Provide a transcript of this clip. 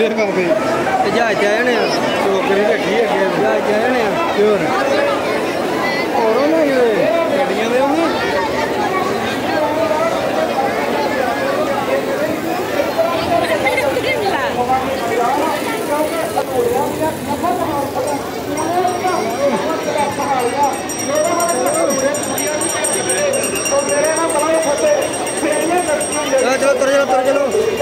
Gede kan, Pi? Jajan ya. ਨੌਕਰੀ ਰੱਖੀ ਹੈ ਅੱਗੇ ਜਾ ਜਾਣੇ ਤੇ ਹੋਰ ਹੋਰੋਂ ਨਾ ਇਹ ਗੱਡੀਆਂ ਦੇ ਉਹਨੇ चलो चलो चलो चलो